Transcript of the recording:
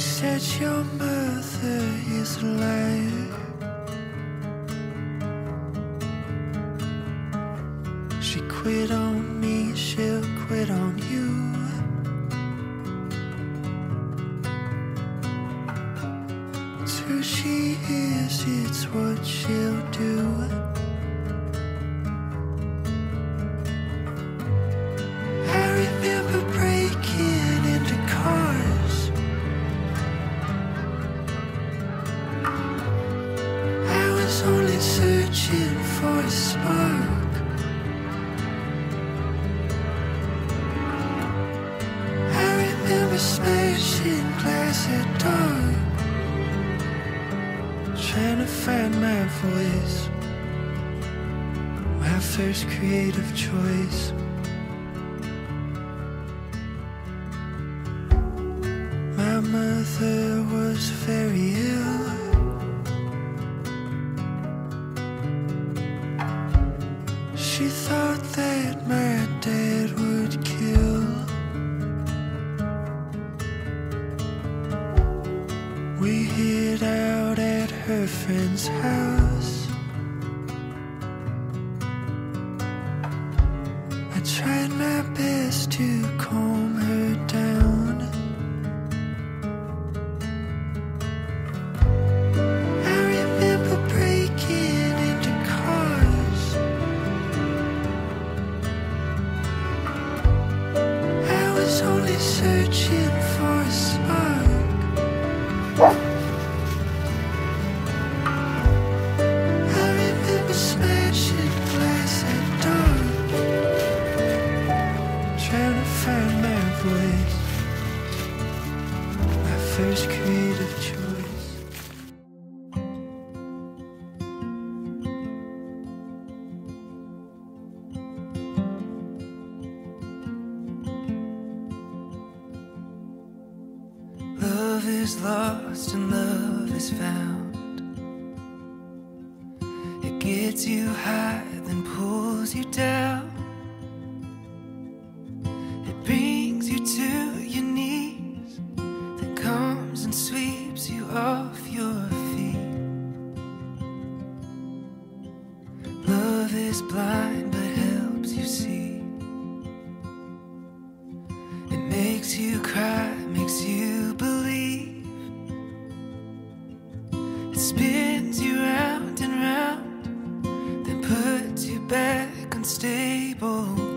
Said, Your mother is alive. She quit on me, she'll quit on you. It's who she is, it's what she'll do. Searching for a spark. I remember smashing glass at dawn, trying to find my voice, my first creative choice. My mother was very ill. That my dad would kill. We hid out at her friend's house. I tried my best to calm Love is lost and love is found. It gets you high, then pulls you down. It brings you to your knees, then comes and sweeps you off your feet. Love is blind but helps you see. It makes you cry, stable